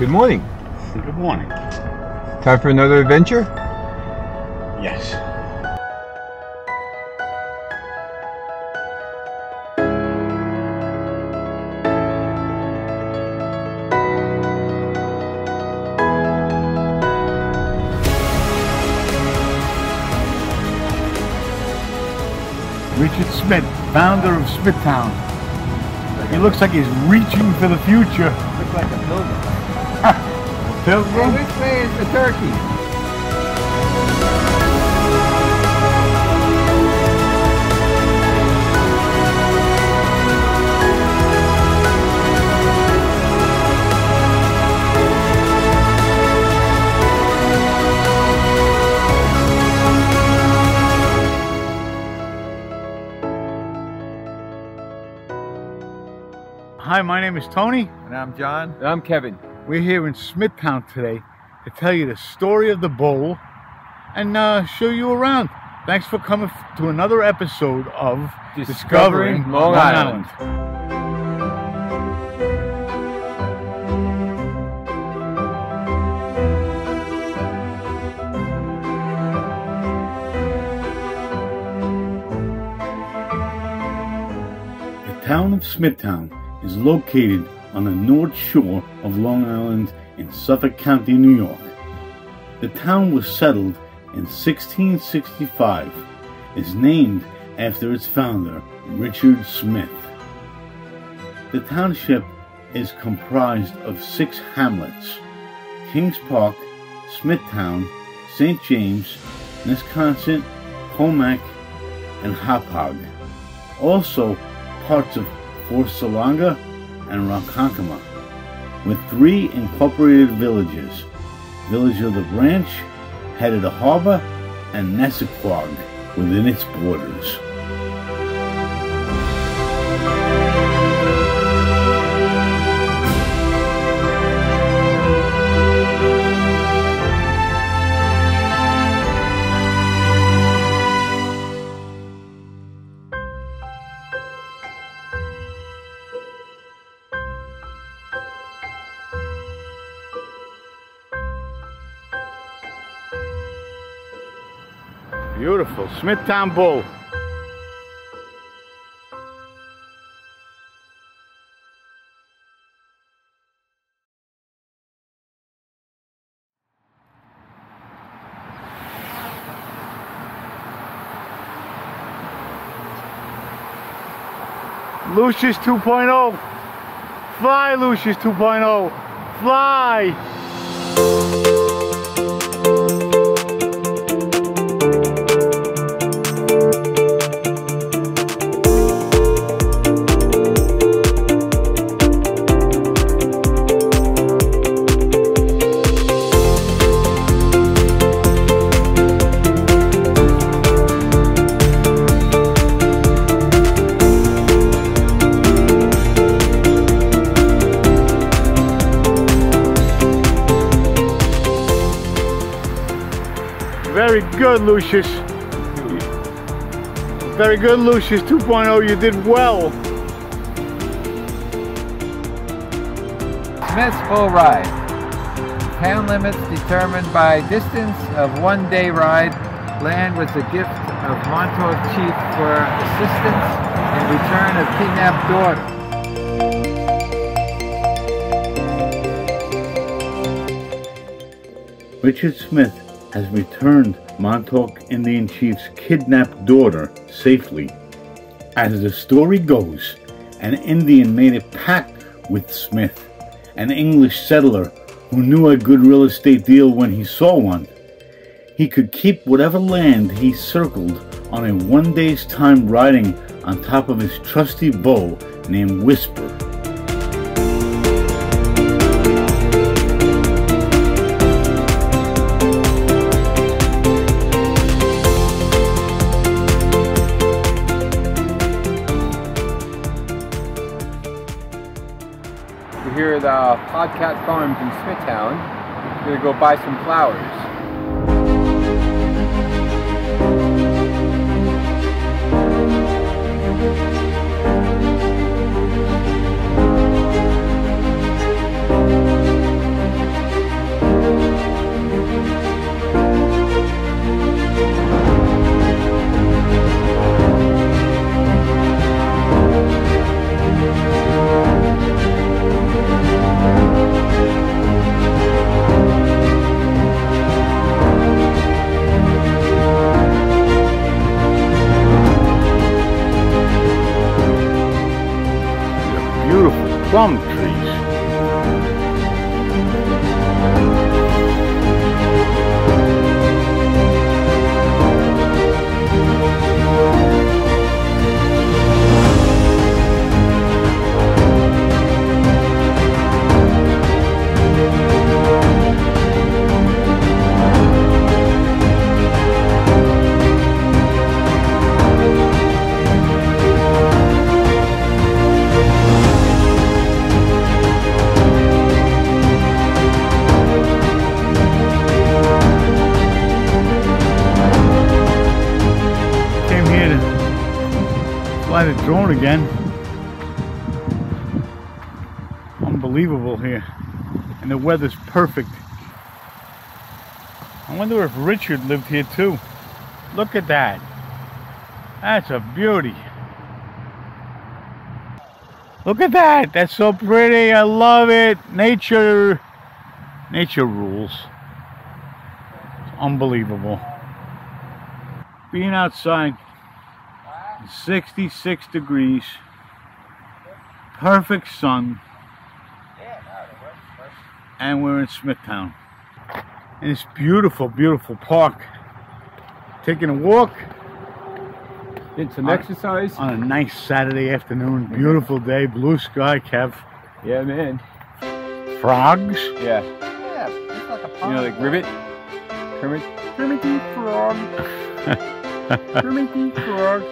Good morning. Good morning. Time for another adventure? Yes. Richard Smith, founder of Smithtown. He looks like he's reaching for the future. Looks like a pilgrim. Pilgrim? which way is the turkey? Hi, my name is Tony. And I'm John. And I'm Kevin. We're here in Smithtown today to tell you the story of the bowl and uh, show you around. Thanks for coming to another episode of Discovering Long Island. The town of Smithtown is located on the north shore of Long Island in Suffolk County, New York. The town was settled in 1665. Is named after its founder, Richard Smith. The township is comprised of six hamlets Kings Park, Smithtown, St. James, Nesconset, Commack, and Hauppauge. Also, parts of Fort Salonga and Ronkonkoma, with three incorporated villages Village of the Branch, Head of the Harbor, and Nissequogue within its borders. Beautiful. Smithtown Bull. Lucius 2.0. Fly, Lucius 2.0. Fly. Good, Lucius. Very good, Lucius 2.0. You did well. Smith's Full Ride. Town limits determined by distance of one day ride. Land was a gift of Montauk chief for assistance in return of kidnapped daughter. Richard Smith has returned Montauk Indian Chief's kidnapped daughter safely. As the story goes, an Indian made a pact with Smith, an English settler who knew a good real estate deal when he saw one. He could keep whatever land he circled on a one day's time riding on top of his trusty bow named Whisper. We're here at uh, Podcat Farms in Smithtown. We're gonna go buy some flowers. beautiful plum trees. Again. Unbelievable here. And the weather's perfect. I wonder if Richard lived here too. Look at that. That's a beauty. Look at that. That's so pretty. I love it. Nature. Nature rules. It's unbelievable. Being outside, 66 degrees, perfect sun, and we're in Smithtown. In this beautiful, beautiful park. Taking a walk Did some Uh, exercise? on a nice Saturday afternoon. Beautiful day, blue sky, Kev. Yeah, man. Frogs. Yeah. Yeah, it's like a pond. You know, like Ribbit? Kermit? Kermit Frog. Kermit Frog.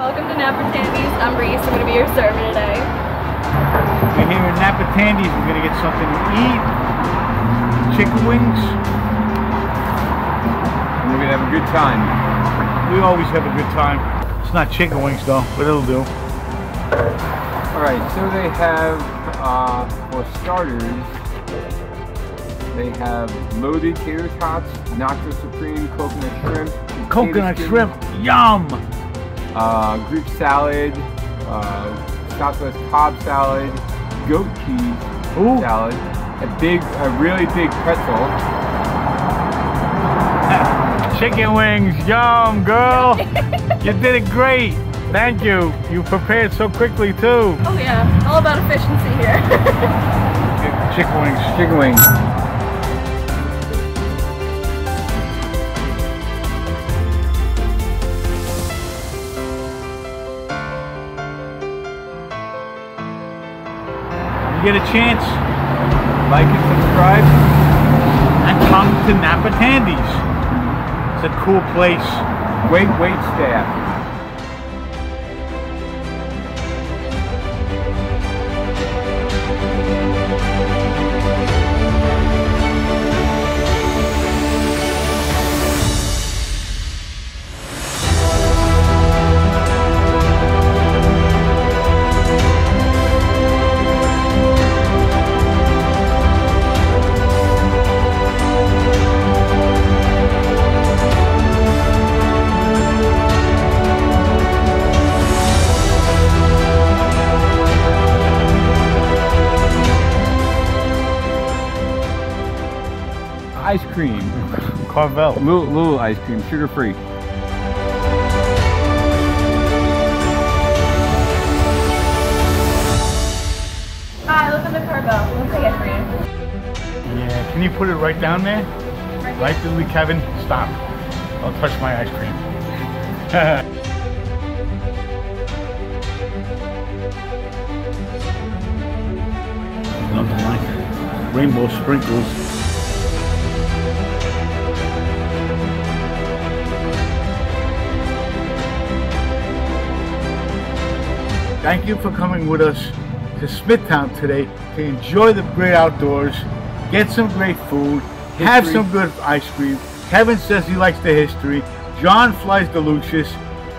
Welcome to Napper Tandy's. I'm Reese. I'm going to be your server today. We're here in Napper Tandy's. We're gonna get something to eat. Chicken wings. And we're gonna have a good time. We always have a good time. It's not chicken wings though, but it'll do. Alright, so they have, uh, for starters, they have loaded tater tots, nacho supreme, coconut shrimp, Coconut skins, shrimp. Yum! Uh, Greek salad, uh, Southwest Cobb salad, goat cheese Ooh. salad, a big, a really big pretzel, Chicken wings. Yum, girl. you did it great. Thank you. You prepared so quickly too. Oh, yeah. All about efficiency here. Chicken wings. chicken wings. You get a chance Like and subscribe. and come to Napper Tandy's. It's a cool place. Great wait staff. Cream. Carvel. Little, little ice cream, sugar free. Hi, look on the Carvel. What can I get for you? Yeah, can you put it right down there? Right Right, Billy Kevin? Stop. Don't touch my ice cream. Nothing like rainbow sprinkles. Thank you for coming with us to Smithtown today to enjoy the great outdoors, get some great food, have some good ice cream. Kevin says he likes the history. John flies the Lucius.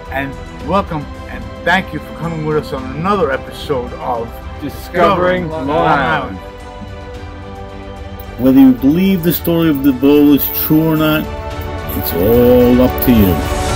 And welcome and thank you for coming with us on another episode of Discovering Long Island. Whether you believe the story of the bull is true or not, it's all up to you.